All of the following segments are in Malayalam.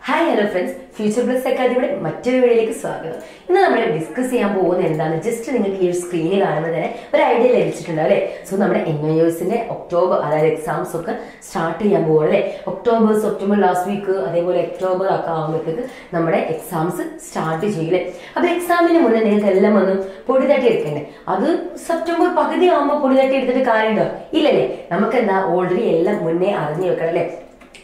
Hi hello friends Future Plus അക്കാദമിയുടെ മറ്റൊരു വീഡിയോയിലേക്ക് സ്വാഗതം. ഇന്ന് നമ്മൾ ഡിസ്കസ് ചെയ്യാൻ പോകുന്ന എന്താണ്? ജസ്റ്റ് നിങ്ങൾക്ക് ഈ ഒരു സ്ക്രീനിൽ കാണുമ്പോൾ തന്നെ ഒരു ഐഡിയ ലഭിച്ചിട്ടുണ്ട് അല്ലേ? സോ നമ്മുടെ എൻ ഐ എസിന്റെ ഒക്ടോബർ അതായത് എക്സാംസ് ഒക്കെ സ്റ്റാർട്ട് ചെയ്യാൻ പോകുക അല്ലേ? ഒക്ടോബർ സെപ്റ്റംബർ ലാസ്റ്റ് വീക്ക് അതേപോലെ ഒക്ടോബർ ഒക്കെ ആകുമ്പോഴത്തേക്ക് നമ്മുടെ എക്സാംസ് സ്റ്റാർട്ട് ചെയ്യില്ലേ അപ്പോൾ എക്സാമിന് മുന്നേ നിങ്ങൾക്ക് എല്ലാം ഒന്ന് പൊടി തട്ടി എടുക്കണ്ടേ അത് സെപ്റ്റംബർ പകുതി ആകുമ്പോൾ പൊടി തട്ടി എടുത്തിട്ട് കാര്യമുണ്ടോ? ഇല്ലല്ലേ. നമുക്ക് എന്താ ഓൾറെഡി എല്ലാം മുന്നേ അറിഞ്ഞു വെക്കണം അല്ലേ?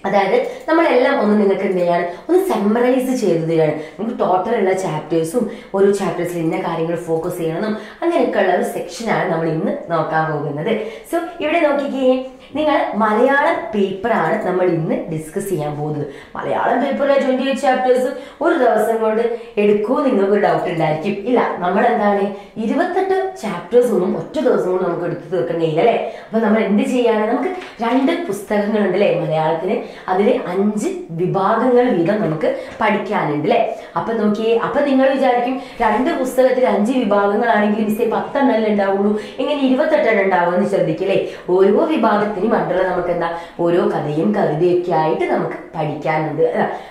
അതായത് നമ്മളെല്ലാം ഒന്ന് നിങ്ങൾക്ക് എന്ത് ചെയ്യാണ്? ഒന്ന് സെമ്മറൈസ് ചെയ്ത് തരികയാണ്. നമുക്ക് ടോട്ടൽ ഉള്ള ചാപ്റ്റേഴ്സും ഓരോ ചാപ്റ്റേഴ്സിൽ ഇന്ന കാര്യങ്ങൾ ഫോക്കസ് ചെയ്യണം. അങ്ങനെയൊക്കെയുള്ള ഒരു സെക്ഷനാണ് നമ്മൾ ഇന്ന് നോക്കാൻ പോകുന്നത്. സോ ഇവിടെ നോക്കിക്കേ. നിങ്ങൾ മലയാളം പേപ്പറാണ് നമ്മൾ ഇന്ന് ഡിസ്കസ് ചെയ്യാൻ പോകുന്നത്. മലയാളം പേപ്പറിലെ ട്വന്റി എയ്റ്റ് ചാപ്റ്റേഴ്സ് ഒരു ദിവസം കൊണ്ട് എടുക്കുമോ നിങ്ങൾക്ക് ഡൗട്ട് ഉണ്ടായിരിക്കും. ഇല്ല നമ്മൾ എന്താണ് ഇരുപത്തെട്ട് ചാപ്റ്റേഴ്സ് ഒന്നും ഒറ്റ ദിവസം കൊണ്ട് നമുക്ക് എടുത്തു തീർക്കണ്ടില്ല അല്ലേ? അപ്പൊ നമ്മൾ എന്ത് ചെയ്യാണ്? നമുക്ക് രണ്ട് പുസ്തകങ്ങൾ ഉണ്ട് അല്ലേ മലയാളത്തിന്? അതിൽ അഞ്ച് വിഭാഗങ്ങൾ വീതം നമുക്ക് പഠിക്കാനുണ്ട് അല്ലേ? അപ്പൊ നോക്കിയേ അപ്പൊ നിങ്ങൾ വിചാരിക്കും രണ്ട് പുസ്തകത്തിൽ അഞ്ച് വിഭാഗങ്ങളാണെങ്കിൽ മിസ്റ്റേ പത്തെണ്ണല്ലേ ഉണ്ടാവുള്ളൂ. എങ്ങനെ ഇരുപത്തെട്ടെണ്ണം ഉണ്ടാവുമെന്ന് ശ്രദ്ധിക്കല്ലേ? ഓരോ വിഭാഗത്തിനും മറ്റുള്ള നമുക്ക് എന്താ ഓരോ കഥയും കവിതയൊക്കെ ആയിട്ട് നമുക്ക് പഠിക്കാനുണ്ട്?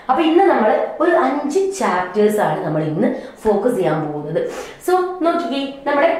അപ്പൊ ഇന്ന് നമ്മൾ ഒരു അഞ്ച് ചാപ്റ്റേഴ്സ് ആണ് നമ്മൾ ഇന്ന് ഫോക്കസ് ചെയ്യാൻ പോകുന്നത് സോ നോക്കിക്കേ നമ്മുടെ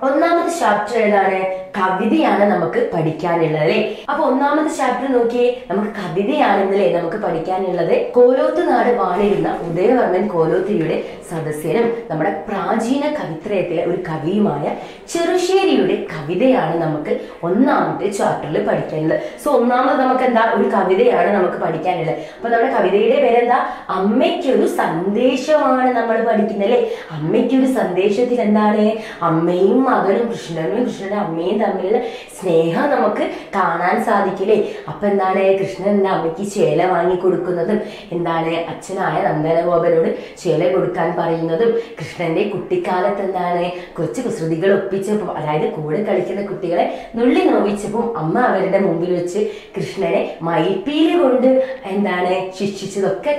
ഒന്നാമത്തെ ചാപ്റ്റർ ഏതാണ് കവിതയാണ് നമുക്ക് പഠിക്കാനുള്ളത് അല്ലെ? അപ്പൊ ഒന്നാമത്തെ ചാപ്റ്റർ നോക്കിയേ നമുക്ക് കവിതയാണെന്നല്ലേ നമുക്ക് പഠിക്കാനുള്ളത്? കോലോത്ത് നാട് വാണിരുന്ന ഉദയവർമ്മൻ കോലോത്തിരിയുടെ സദസ്യനും നമ്മുടെ പ്രാചീന കവിത്രയത്തിലെ ഒരു കവിയുമായ ചെറുശ്ശേരിയുടെ കവിതയാണ് നമുക്ക് ഒന്നാമത്തെ ചാപ്റ്ററിൽ പഠിക്കാനുള്ളത്. സോ ഒന്നാമത് നമുക്ക് എന്താ ഒരു കവിതയാണ് നമുക്ക് പഠിക്കാനുള്ളത്. അപ്പൊ നമ്മുടെ കവിതയുടെ പേരെന്താ? അമ്മയ്ക്കൊരു സന്ദേശമാണ് നമ്മൾ പഠിക്കുന്നത് അല്ലേ അമ്മയ്ക്കൊരു സന്ദേശത്തിൽ എന്താണ് അമ്മയും മകനും കൃഷ്ണനും കൃഷ്ണന്റെ അമ്മയും തമ്മിലുള്ള സ്നേഹം നമുക്ക് കാണാൻ സാധിക്കില്ലേ? അപ്പൊ എന്താണ് കൃഷ്ണൻ അമ്മയ്ക്ക് ചേല വാങ്ങി കൊടുക്കുന്നതും എന്താണ് അച്ഛനായ നന്ദനഗോപനോട് ചേല കൊടുക്കാൻ പറയുന്നതും കൃഷ്ണന്റെ കുട്ടിക്കാലത്ത് എന്താണ് കുറച്ച് കുസൃതികൾ ഒപ്പിച്ചപ്പോൾ അതായത് കൂടെ കളിക്കുന്ന കുട്ടികളെ നുള്ളി നോവിച്ചപ്പോൾ അമ്മ അവരുടെ മുമ്പിൽ വെച്ച് കൃഷ്ണനെ മയിൽപ്പീൽ കൊണ്ട് എന്താണ് ശിക്ഷിച്ചതൊക്കെ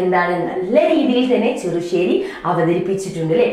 എന്താണ് നല്ല രീതിയിൽ തന്നെ ചെറുശ്ശേരി അവതരിപ്പിച്ചിട്ടുണ്ട് അല്ലേ?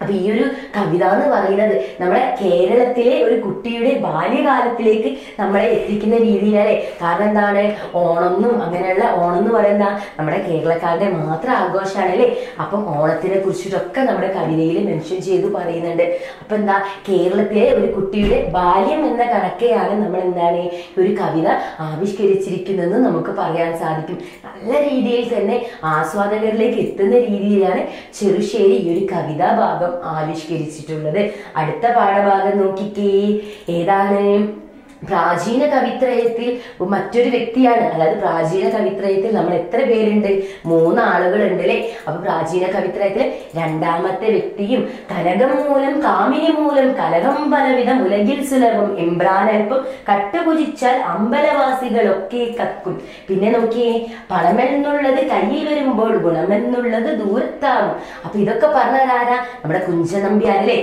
അപ്പൊ ഈ ഒരു കവിത എന്ന് പറയുന്നത് നമ്മുടെ കേരളത്തിലെ ഒരു കുട്ടിയുടെ ബാല്യകാലത്തിലേക്ക് നമ്മളെ എത്തിക്കുന്ന രീതിയിലല്ലേ കാരണം എന്താണ്? ഓണം എന്നും അങ്ങനെയുള്ള ഓണം എന്ന് പറയുന്ന നമ്മുടെ കേരളക്കാരുടെ മാത്രം ആഘോഷമാണ് അല്ലേ? അപ്പം ഓണത്തിനെ കുറിച്ചിട്ടൊക്കെ നമ്മുടെ കവിതയിൽ മെൻഷൻ ചെയ്ത് പറയുന്നുണ്ട്. അപ്പൊ എന്താ? കേരളത്തിലെ ഒരു കുട്ടിയുടെ ബാല്യം എന്ന കണക്കെയാണ് നമ്മൾ എന്താണ് ഒരു കവിത ആവിഷ്കരിച്ചിരിക്കുന്നതെന്ന് നമുക്ക് പറയാൻ സാധിക്കും. നല്ല രീതിയിൽ തന്നെ ആസ്വാദകരിലേക്ക് എത്തുന്ന രീതിയിലാണ് ചെറുശ്ശേരി ഈ ഒരു കവിതാ ഭാഗം ആവിഷ്കരിച്ചിട്ടുള്ളത്. അടുത്ത പാഠഭാഗം നോക്കിക്കേ. ഏതാണ്? പ്രാചീന കവിത്രയത്തിൽ മറ്റൊരു വ്യക്തിയാണ്. അതായത് പ്രാചീന കവിത്രയത്തിൽ നമ്മൾ എത്ര പേരുണ്ട്? മൂന്ന് ആളുകളുണ്ട് അല്ലേ അപ്പൊ പ്രാചീന കവിത്രയത്തിൽ രണ്ടാമത്തെ വ്യക്തിയും കനകം മൂലം കാമിനി മൂലം കലകം പലവിധം ഉലകിൽ സുലഭം എംബ്രാനൽപ്പം കട്ടുപുജിച്ചാൽ അമ്പലവാസികളൊക്കെ കക്കും. പിന്നെ നോക്കിയേ പണമെന്നുള്ളത് കയ്യിൽ വരുമ്പോൾ ഗുണമെന്നുള്ളത് ദൂരത്താകും. അപ്പൊ ഇതൊക്കെ പറഞ്ഞതാരാ നമ്മുടെ കുഞ്ചനമ്പ്യാരല്ലേ?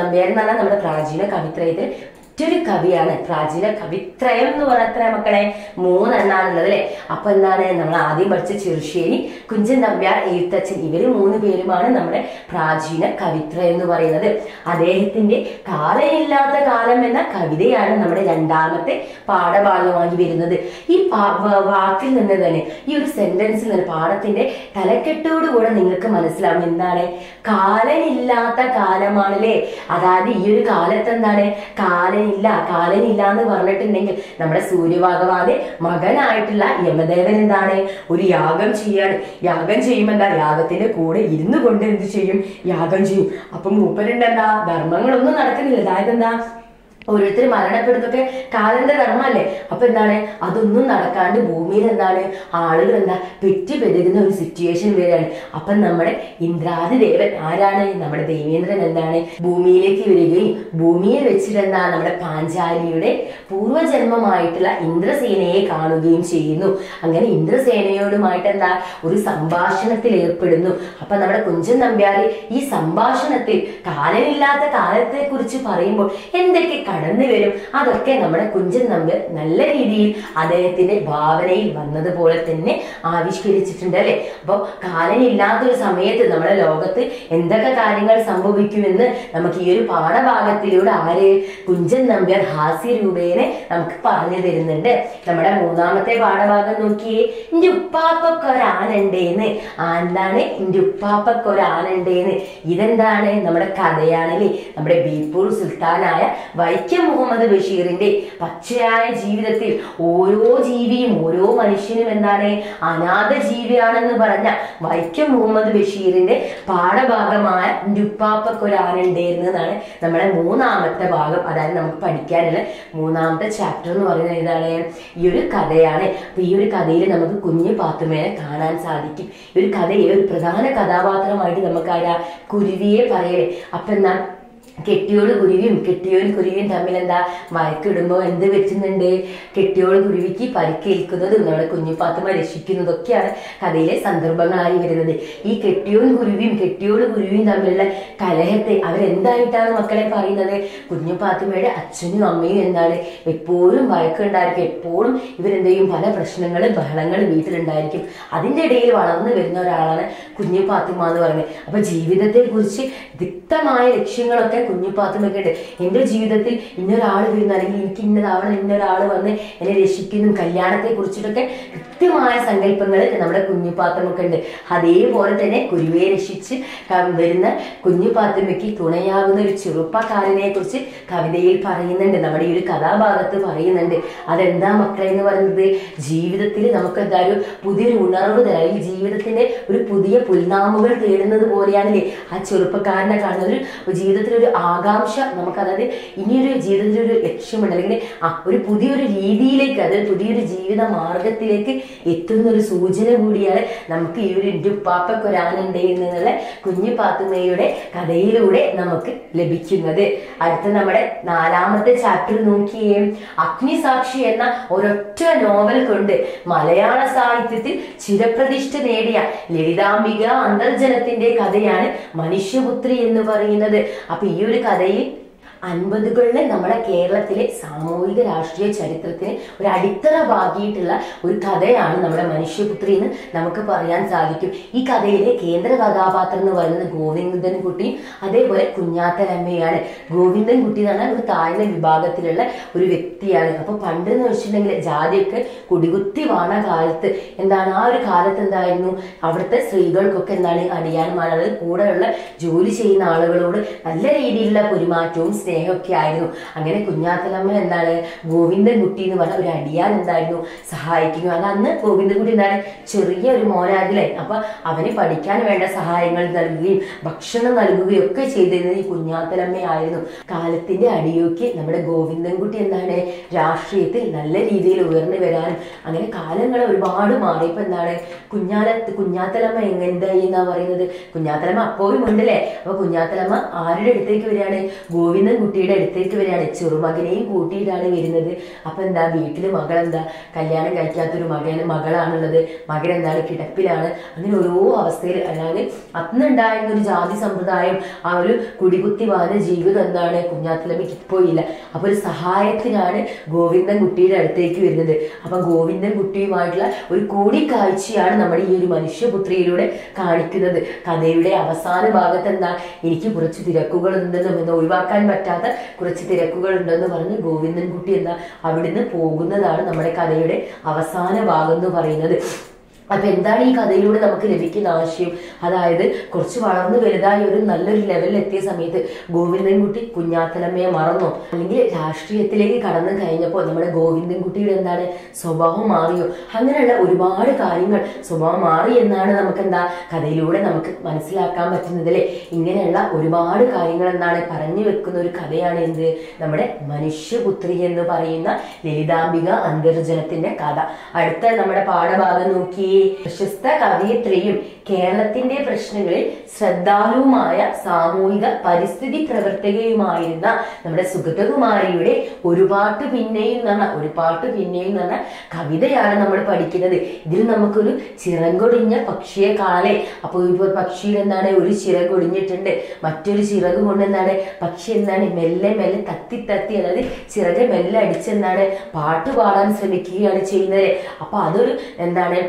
നമ്പ്യാർ പറഞ്ഞാൽ നമ്മുടെ പ്രാചീന കവിത്രയത്തിൽ മറ്റൊരു കവിയാണ് പ്രാചീന കവിത്രയം എന്ന് പറഞ്ഞത്ര മക്കളെ. മൂന്നെണ്ണാണുള്ളത് അല്ലെ അപ്പൊ എന്താണ്? നമ്മൾ ആദ്യം പഠിച്ച ചെറുശ്ശേരി കുഞ്ചൻ നമ്പ്യാർ എഴുത്തച്ഛൻ ഇവർ മൂന്ന് പേരുമാണ് നമ്മുടെ പ്രാചീന കവിത്രയം എന്ന് പറയുന്നത്. അദ്ദേഹത്തിന്റെ കാലയില്ലാത്ത കാലം എന്ന കവിതയാണ് നമ്മുടെ രണ്ടാമത്തെ പാഠഭാഗമായി വരുന്നത്. ഈ വാക്കിൽ നിന്ന് തന്നെ ഈ ഒരു സെന്റൻസിൽ നിന്ന് പാഠത്തിന്റെ തലക്കെട്ടോടുകൂടെ നിങ്ങൾക്ക് മനസ്സിലാവും എന്താണ്? കാലനില്ലാത്ത കാലമാണല്ലേ? അതായത് ഈ ഒരു കാലത്ത് എന്താണ് കാലനില്ല കാലനില്ല എന്ന് പറഞ്ഞിട്ടുണ്ടെങ്കിൽ നമ്മുടെ സൂര്യഭാഗവാദി മകനായിട്ടുള്ള യമദേവൻ എന്താണ്? ഒരു യാഗം ചെയ്യാണ്. യാഗം ചെയ്യുമ്പോൾ എന്താ? യാഗത്തിന്റെ കൂടെ ഇരുന്നു കൊണ്ട് എന്ത് ചെയ്യും? യാഗം ചെയ്യും. അപ്പൊ മൂപ്പരുണ്ടെന്താ ധർമ്മങ്ങളൊന്നും നടക്കുന്നില്ല. അതായത് എന്താ? ഓരോരുത്തർ മരണപ്പെടുന്നൊക്കെ കാലന്റെ ധർമ്മല്ലേ അപ്പൊ എന്താണ്? അതൊന്നും നടക്കാണ്ട് ഭൂമിയിൽ എന്താണ്? ആളുകൾ എന്താ? പെറ്റി പെരുകുന്ന ഒരു സിറ്റുവേഷൻ വരികയാണ്. അപ്പൊ നമ്മുടെ ഇന്ദ്രാദി ദേവൻ ആരാണ്? നമ്മുടെ ദേവേന്ദ്രൻ എന്താണ്? ഭൂമിയിലേക്ക് വരികയും ഭൂമിയിൽ വെച്ചിട്ട് എന്താ? നമ്മുടെ പാഞ്ചാലിയുടെ പൂർവജന്മമായിട്ടുള്ള ഇന്ദ്രസേനയെ കാണുകയും ചെയ്യുന്നു. അങ്ങനെ ഇന്ദ്രസേനയോടുമായിട്ട് എന്താ? ഒരു സംഭാഷണത്തിൽ ഏർപ്പെടുന്നു. അപ്പൊ നമ്മുടെ കുഞ്ചൻ നമ്പ്യാർ ഈ സംഭാഷണത്തിൽ കാലമില്ലാത്ത കാലത്തെ കുറിച്ച് പറയുമ്പോൾ എന്തൊക്കെ കടന്നു വരും. അതൊക്കെ നമ്മുടെ കുഞ്ചൻ നമ്പ്യാർ നല്ല രീതിയിൽ അദ്ദേഹത്തിന്റെ ഭാവനയിൽ വന്നതുപോലെ തന്നെ ആവിഷ്കരിച്ചിട്ടുണ്ട് അല്ലെ? അപ്പൊ കാലനില്ലാത്തൊരു സമയത്ത് നമ്മുടെ ലോകത്ത് എന്തൊക്കെ കാര്യങ്ങൾ സംഭവിക്കുമെന്ന് നമുക്ക് ഈ ഒരു പാഠഭാഗത്തിലൂടെ ആര് കുഞ്ചൻ നമ്പ്യാർ ഹാസ്യ രൂപേനെ നമുക്ക് പറഞ്ഞു തരുന്നുണ്ട്. നമ്മുടെ മൂന്നാമത്തെ പാഠഭാഗം നോക്കിയേ. ഇന്റെ ഉപ്പാപ്പക്കൊരാനുണ്ടേന്ന് ആ എന്റെ ഇന്റെ ഉപ്പാപ്പക്കൊരാനുണ്ടേന്ന് ഇതെന്താണ്? നമ്മുടെ കഥയാണല്ലേ. നമ്മുടെ ബീപ്പൂർ സുൽത്താനായ വൈക്കം മുഹമ്മദ് ബഷീറിന്റെ. പച്ചയായ ജീവിതത്തിൽ ഓരോ ജീവിയും ഓരോ മനുഷ്യനും എന്താണ് അനാഥ ജീവിയാണെന്ന് പറഞ്ഞ വൈക്കം മുഹമ്മദ് ബഷീറിന്റെ പാഠഭാഗമായ ഇന്റെ ഉപ്പാപ്പക്കൊരാനുണ്ടേന്ന് എന്നാണ് നമ്മുടെ മൂന്നാമത്തെ ഭാഗം. അതായത് നമുക്ക് പഠിക്കാനുള്ള മൂന്നാമത്തെ ചാപ്റ്റർ എന്ന് പറയുന്നത് ഏതാണ്? ഈ ഒരു കഥയാണ്. അപ്പൊ ഈ ഒരു കഥയിൽ നമുക്ക് കുഞ്ഞു പാത്തുമേനെ കാണാൻ സാധിക്കും. ഈ ഒരു കഥയിലെ ഒരു പ്രധാന കഥാപാത്രമായിട്ട് നമുക്ക് ആരാ കുരുവിയെ പറയണേ അപ്പൊ എന്താ കെട്ടിയോട് കുരുവിയും കെട്ടിയോൾ കുരുവിയും തമ്മിൽ എന്താ വഴക്കിടുമ്പോൾ എന്ത് വെച്ചുന്നുണ്ട് കെട്ടിയോൾ കുരുവിക്ക് പരിക്കേൽക്കുന്നതും നമ്മുടെ കുഞ്ഞുപാത്തുമ രക്ഷിക്കുന്നതൊക്കെയാണ് കഥയിലെ സന്ദർഭങ്ങളായി വരുന്നത്. ഈ കെട്ടിയോൻ കുരുവിയും കെട്ടിയോൾ കുരുവിയും തമ്മിലുള്ള കലഹത്തെ അവരെന്തായിട്ടാണ് മക്കളെ പറയുന്നത്? കുഞ്ഞുപാത്തുമയുടെ അച്ഛനും അമ്മയും എന്താണ്? എപ്പോഴും വഴക്കുണ്ടായിരിക്കും. എപ്പോഴും ഇവരെന്ത് ചെയ്യും പല പ്രശ്നങ്ങളും ബഹളങ്ങളും വീട്ടിലുണ്ടായിരിക്കും. അതിന്റെ ഇടയിൽ വളർന്നു വരുന്ന ഒരാളാണ് കുഞ്ഞുപാത്തുമ്മ എന്ന് പറയുന്നത്. അപ്പൊ ജീവിതത്തെക്കുറിച്ച് ദിക്തമായ ലക്ഷ്യങ്ങളൊക്കെ കുഞ്ഞു പാത്തുമ്മയ്ക്ക് ഉണ്ട് എന്റെ ജീവിതത്തിൽ ഇന്നൊരാൾ വരുന്നു അല്ലെങ്കിൽ എനിക്ക് ഇന്നതാവണം ഇന്നൊരാൾ വന്ന് എന്നെ രക്ഷിക്കുന്നു കല്യാണത്തെ കുറിച്ചിട്ടൊക്കെ കൃത്യമായ സങ്കല്പങ്ങൾ നമ്മുടെ കുഞ്ഞു ഉണ്ട്. അതേപോലെ തന്നെ കുരുവയെ രക്ഷിച്ച് വരുന്ന കുഞ്ഞു പാത്തുമ്മയ്ക്ക് തുണയാകുന്ന ഒരു ചെറുപ്പക്കാരനെ കുറിച്ച് കവിതയിൽ പറയുന്നുണ്ട്. നമ്മുടെ ഈ ഒരു കഥാഭാഗത്ത് പറയുന്നുണ്ട്. അതെന്താ മക്കളെ എന്ന് പറയുന്നത്? ജീവിതത്തിൽ നമുക്ക് എന്താ ഒരു പുതിയൊരു ഉണർവ് തരാം. ജീവിതത്തിന്റെ ഒരു പുതിയ പുൽനാമുകൾ തേടുന്നത് പോലെയാണല്ലേ? ആ ചെറുപ്പക്കാരനെ കാണുന്ന ഒരു ജീവിതത്തിൽ ഒരു ആകാംക്ഷ നമുക്ക് അതായത് ഇനിയൊരു ജീവിതത്തിൽ ഒരു ലക്ഷ്യമുണ്ട്. അല്ലെങ്കിൽ ആ ഒരു പുതിയൊരു രീതിയിലേക്ക് അതായത് പുതിയൊരു ജീവിത മാർഗത്തിലേക്ക് എത്തുന്ന ഒരു സൂചന കൂടിയാണ് നമുക്ക് ഈ ഒരു ഉപ്പാപ്പക്കൊരാനുണ്ട് എന്നുള്ള കുഞ്ഞു പാത്തുമ്മയുടെ കഥയിലൂടെ നമുക്ക് ലഭിക്കുന്നത്. അടുത്ത നമ്മുടെ നാലാമത്തെ ചാപ്റ്റർ നോക്കിയേ. അഗ്നിസാക്ഷി എന്ന ഒരൊറ്റ നോവൽ കൊണ്ട് മലയാള സാഹിത്യത്തിൽ ചിരപ്രതിഷ്ഠ നേടിയ ലളിതാംബിക അന്തർജനത്തിന്റെ കഥയാണ് മനുഷ്യപുത്രി എന്ന് പറയുന്നത്. അപ്പൊ ഈ ഒരു കഥയിൽ അൻപതുകളിലെ നമ്മുടെ കേരളത്തിലെ സാമൂഹിക രാഷ്ട്രീയ ചരിത്രത്തിന് ഒരു അടിത്തറ പാകിയിട്ടുള്ള ഒരു കഥയാണ് നമ്മുടെ മനുഷ്യപുത്രി എന്ന് നമുക്ക് പറയാൻ സാധിക്കും. ഈ കഥയിലെ കേന്ദ്ര കഥാപാത്രം എന്ന് പറയുന്നത് ഗോവിന്ദൻകുട്ടി അതേപോലെ കുഞ്ഞാത്തലമ്മയാണ്. ഗോവിന്ദൻകുട്ടി എന്ന് പറഞ്ഞാൽ ഒരു താഴ്ന്ന വിഭാഗത്തിലുള്ള ഒരു വ്യക്തിയാണ്. അപ്പൊ പണ്ട് എന്ന് വെച്ചിട്ടുണ്ടെങ്കിൽ ജാതിയൊക്കെ കുടികുത്തി വാണ കാലത്ത്. എന്താണ്? ആ ഒരു കാലത്ത് എന്തായിരുന്നു? അവിടുത്തെ സ്ത്രീകൾക്കൊക്കെ എന്താണ്? അടിയാന്മാർ അതായത് കൂടെയുള്ള ജോലി ചെയ്യുന്ന ആളുകളോട് നല്ല രീതിയിലുള്ള പെരുമാറ്റവും സ്നേഹമൊക്കെ ആയിരുന്നു. അങ്ങനെ കുഞ്ഞാത്തലമ്മ എന്താണ്? ഗോവിന്ദൻകുട്ടി എന്ന് പറഞ്ഞ ഒരു അടിയാൻ എന്തായിരുന്നു? സഹായിക്കുന്നു. അത് അന്ന് ഗോവിന്ദൻകുട്ടി എന്താണ്? ചെറിയ ഒരു മോനാകില്ലേ അപ്പൊ അവന് പഠിക്കാൻ വേണ്ട സഹായങ്ങൾ നൽകുകയും ഭക്ഷണം നൽകുകയും ഒക്കെ ചെയ്തിരുന്നത് ഈ കുഞ്ഞാത്തലമ്മയായിരുന്നു കാലത്തിന്റെ അടിയൊക്കെ നമ്മുടെ ഗോവിന്ദൻകുട്ടി എന്താണ്? രാഷ്ട്രീയത്തിൽ നല്ല രീതിയിൽ ഉയർന്നു വരാനും അങ്ങനെ കാലങ്ങൾ ഒരുപാട് മാറി. ഇപ്പൊ എന്താണ്? കുഞ്ഞാലത്ത് കുഞ്ഞാത്തലമ്മ എങ്ങനെന്തായി എന്നാ പറയുന്നത്? കുഞ്ഞാത്തലമ്മ അപ്പോഴും ഉണ്ടല്ലേ? അപ്പൊ കുഞ്ഞാത്തലമ്മ ആരുടെ അടുത്തേക്ക് വരികയാണ്? ഗോവിന്ദൻ കുട്ടിയുടെ അടുത്തേക്ക് വരികയാണ്. ചെറുമകനെയും കൂട്ടിയിട്ടാണ് വരുന്നത്. അപ്പൊ എന്താ? വീട്ടിൽ മകൾ എന്താ കല്യാണം കഴിക്കാത്തൊരു മകന് മകളാണുള്ളത്. മകൻ എന്താണ്? കിടപ്പിലാണ്. അങ്ങനെ ഓരോ അവസ്ഥയിൽ അല്ലാതെ അന്നുണ്ടായിരുന്ന ഒരു ജാതി സമ്പ്രദായം ആ ഒരു കുടികുത്തി വാന ജീവിതം എന്താണ്? കുഞ്ഞാത്തലമ്മയ്ക്ക് പോയില്ല ഇല്ല അപ്പൊ ഒരു സഹായത്തിനാണ് ഗോവിന്ദൻ കുട്ടിയുടെ അടുത്തേക്ക് വരുന്നത്. അപ്പൊ ഗോവിന്ദൻ കുട്ടിയുമായിട്ടുള്ള ഒരു കൂടിക്കാഴ്ചയാണ് നമ്മുടെ ഈ ഒരു മനുഷ്യപുത്രിയിലൂടെ കാണിക്കുന്നത്. കഥയുടെ അവസാന ഭാഗത്ത് എന്താ എനിക്ക് കുറച്ച് തിരക്കുകൾ ഉണ്ടെന്നും എന്ന് ഒഴിവാക്കാൻ പറ്റാത്ത കുറച്ച് തിരക്കുകൾ ഉണ്ടെന്ന് പറഞ്ഞ് ഗോവിന്ദൻ കുട്ടി എന്താ അവിടുന്ന് പോകുന്നതാണ് നമ്മുടെ കഥയുടെ അവസാന ഭാഗം എന്ന് പറയുന്നത്. അപ്പൊ എന്താണ് ഈ കഥയിലൂടെ നമുക്ക് ലഭിക്കുന്ന ആശയം? അതായത് കുറച്ച് വളർന്നു വലുതായി ഒരു നല്ലൊരു ലെവലിൽ എത്തിയ സമയത്ത് ഗോവിന്ദൻകുട്ടി കുഞ്ഞാത്തലമ്മയെ മറന്നോ? അല്ലെങ്കിൽ രാഷ്ട്രീയത്തിലേക്ക് കടന്നു കഴിഞ്ഞപ്പോൾ നമ്മുടെ ഗോവിന്ദൻകുട്ടിയുടെ എന്താണ് സ്വഭാവം മാറിയോ? അങ്ങനെയുള്ള ഒരുപാട് കാര്യങ്ങൾ സ്വഭാവം മാറി എന്നാണ് നമുക്ക് എന്താ കഥയിലൂടെ നമുക്ക് മനസ്സിലാക്കാൻ പറ്റുന്നതിലെ ഇങ്ങനെയുള്ള ഒരുപാട് കാര്യങ്ങൾ എന്താണ് പറഞ്ഞു വെക്കുന്ന ഒരു കഥയാണ് എന്ത്? നമ്മുടെ മനുഷ്യപുത്രി എന്ന് പറയുന്ന ലളിതാംബിക അന്തർജനത്തിന്റെ കഥ. അടുത്ത നമ്മുടെ പാഠഭാഗം നോക്കിയേ. പ്രശസ്ത കവയിത്രിയും കേരളത്തിന്റെ പ്രശ്നങ്ങളിൽ ശ്രദ്ധാലുവുമായ സാമൂഹിക പരിസ്ഥിതി പ്രവർത്തകയുമായിരുന്ന നമ്മുടെ സുഗതകുമാരിയുടെ ഒരു പാട്ട് പിന്നെയും എന്ന ഒരു പാട്ട് പിന്നെയും എന്ന കവിതയാണ് നമ്മൾ പഠിക്കുന്നത്. ഇതിൽ നമുക്കൊരു ചിറകൊടിഞ്ഞ പക്ഷിയെ കാണാലേ അപ്പോൾ ഇപ്പോൾ പക്ഷിയിൽ എന്താണ്? ഒരു ചിറകൊടിഞ്ഞിട്ടുണ്ട് മറ്റൊരു ചിറക് കൊണ്ട് എന്താണ്? പക്ഷി എന്താണ്? മെല്ലെ മെല്ലെ തത്തി തത്തി അതായത് ചിറകെ മെല്ലെ അടിച്ചെന്താണ് പാട്ട് പാടാൻ ശ്രമിക്കുകയാണ് ചെയ്യുന്നത്. അപ്പൊ അതൊരു എന്താണ്?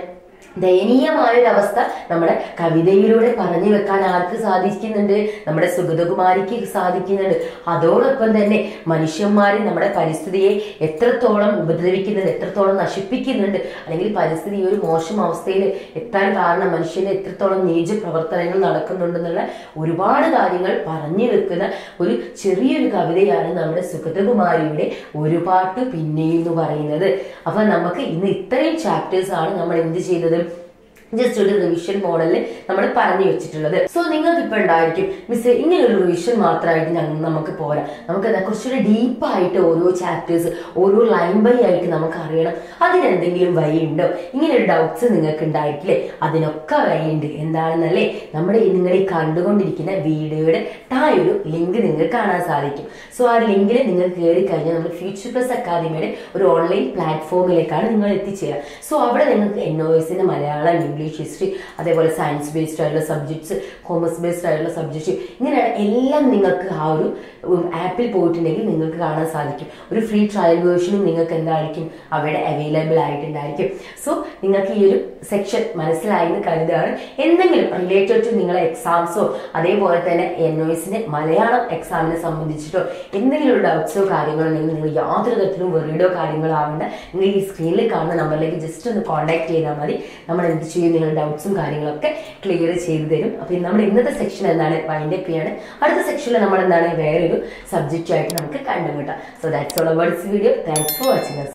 ദയനീയമായ ഒരു അവസ്ഥ നമ്മുടെ കവിതയിലൂടെ പറഞ്ഞു വെക്കാൻ ആർക്ക് സാധിക്കുന്നുണ്ട്? നമ്മുടെ സുഗതകുമാരിക്ക് സാധിക്കുന്നുണ്ട്. അതോടൊപ്പം തന്നെ മനുഷ്യന്മാരെ നമ്മുടെ പരിസ്ഥിതിയെ എത്രത്തോളം ഉപദ്രവിക്കുന്നുണ്ട് എത്രത്തോളം നശിപ്പിക്കുന്നുണ്ട് അല്ലെങ്കിൽ പരിസ്ഥിതി ഒരു മോശം അവസ്ഥയിൽ എത്താൻ കാരണം മനുഷ്യന് എത്രത്തോളം നീച പ്രവർത്തനങ്ങൾ നടക്കുന്നുണ്ടെന്നുള്ള ഒരുപാട് കാര്യങ്ങൾ പറഞ്ഞു വെക്കുന്ന ഒരു ചെറിയൊരു കവിതയാണ് നമ്മുടെ സുഗതകുമാരിയുടെ ഒരു പാട്ട് പിന്നെ എന്ന് പറയുന്നത്. അപ്പൊ നമുക്ക് ഇന്ന് ഇത്രയും ചാപ്റ്റേഴ്സ് ആണ് നമ്മൾ എന്ത് ചെയ്തത്? ജസ്റ്റ് ഒരു റിവിഷൻ മോഡലിൽ നമ്മൾ പറഞ്ഞു വെച്ചിട്ടുള്ളത്. സോ നിങ്ങൾക്ക് ഇപ്പൊ ഉണ്ടായിരിക്കും മിസ് ഇങ്ങനെ ഒരു റിവിഷൻ മാത്രമായിട്ട് ഞങ്ങൾ നമുക്ക് പോരാ. നമുക്ക് എന്താ കുറച്ചുകൂടി ഡീപ്പായിട്ട് ഓരോ ചാപ്റ്റേഴ്സ് ഓരോ ലൈൻ ബൈ ആയിട്ട് നമുക്ക് അറിയണം. അതിനെന്തെങ്കിലും വഴി ഉണ്ടോ ഇങ്ങനെ ഒരു ഡൗട്ട്സ് നിങ്ങൾക്ക് ഉണ്ടായിട്ടില്ലേ അതിനൊക്കെ വഴിയുണ്ട്. എന്താണെന്നല്ലേ? നമ്മുടെ നിങ്ങൾ ഈ കണ്ടുകൊണ്ടിരിക്കുന്ന വീഡിയോയുടെ ഒരു ലിങ്ക് നിങ്ങൾക്ക് കാണാൻ സാധിക്കും. സോ ആ ലിങ്കിൽ നിങ്ങൾ കയറി കഴിഞ്ഞാൽ നമ്മൾ ഫ്യൂച്ചർ പ്ലസ് അക്കാദമിയുടെ ഒരു ഓൺലൈൻ പ്ലാറ്റ്ഫോമിലേക്കാണ് നിങ്ങൾ എത്തിച്ചേരുക സോ അവിടെ നിങ്ങൾക്ക് എൻ ഒ എസിന്റെ മലയാളം ഹിസ്റ്ററി അതേപോലെ സയൻസ് ബേസ്ഡ് ആയിട്ടുള്ള സബ്ജക്ട്സ് കോമേഴ്സ് ബേസ്ഡ് ആയിട്ടുള്ള സബ്ജക്ട്സ് ഇങ്ങനെയുള്ള എല്ലാം നിങ്ങൾക്ക് ആ ഒരു ആപ്പിൽ പോയിട്ടുണ്ടെങ്കിൽ നിങ്ങൾക്ക് കാണാൻ സാധിക്കും. ഒരു ഫ്രീ ട്രയൽ വേർഷനും നിങ്ങൾക്ക് എന്തായിരിക്കും? അവിടെ അവൈലബിൾ ആയിട്ടുണ്ടായിരിക്കും. സോ നിങ്ങൾക്ക് ഈ ഒരു സെക്ഷൻ മനസ്സിലായി എന്ന് കരുതുകയാണ്. എന്തെങ്കിലും റിലേറ്റഡ് ടു നിങ്ങളെ എക്സാംസോ അതേപോലെ തന്നെ എൻ ഒ എസിന്റെ മലയാളം എക്സാമിനെ സംബന്ധിച്ചിട്ടോ എന്തെങ്കിലും ഡൗട്ട്സോ കാര്യങ്ങളോ അല്ലെങ്കിൽ നിങ്ങൾ യാതൊരു തരത്തിലും വെറിഡോ കാര്യങ്ങളോ ആവേണ്ട. നിങ്ങൾ ഈ സ്ക്രീനിൽ കാണുന്ന നമ്പറിലേക്ക് ജസ്റ്റ് ഒന്ന് കോൺടാക്ട് ചെയ്താൽ മതി. നമ്മൾ എന്ത് ചെയ്യും നിങ്ങളുടെ ഡൗട്ട്സും കാര്യങ്ങളൊക്കെ ക്ലിയർ ചെയ്തു തരും. അപ്പൊ നമ്മുടെ ഇന്നത്തെ സെക്ഷൻ എന്താണ്? വൈൻഡ് അപ്പ് ചെയ്യാണ് അടുത്ത സെക്ഷനിൽ നമ്മൾ എന്താണ് വേറൊരു സബ്ജക്റ്റ് ആയിട്ട് നമുക്ക് കണ്ടുമുട്ടാം. So that's all about this video thanks for watching